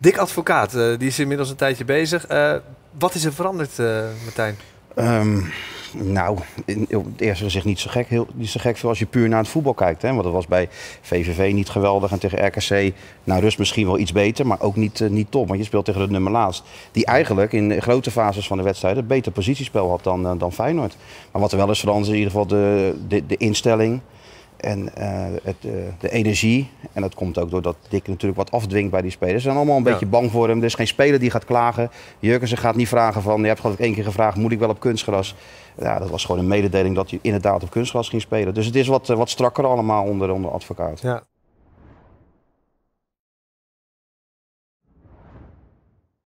Dick Advocaat, eh, die is inmiddels een tijdje bezig. Eh, wat is er veranderd, eh, Martijn? Ehm, nou, in, het eerste gezicht niet zo gek, heel, niet zo gek veel als je puur naar het voetbal kijkt. Hè? Want dat was bij VVV niet geweldig en tegen RKC nou rust misschien wel iets beter, maar ook niet, niet top. Want je speelt tegen de nummer laatst. Die eigenlijk in grote fases van de wedstrijd een beter positiespel had dan, dan Feyenoord. Maar wat er wel is veranderd is in ieder geval de, de, de instelling. En het, de energie. En dat komt ook doordat Dick natuurlijk wat afdwingt bij die spelers. Ze zijn allemaal een Ja. beetje bang voor hem. Er is geen speler die gaat klagen. Jurgensen gaat niet vragen van... Je hebt geloof ik één keer gevraagd, moet ik wel op kunstgras? Ja, dat was gewoon een mededeling dat hij inderdaad op kunstgras ging spelen. Dus het is wat, eh, wat strakker allemaal onder, onder advocaat. Ja.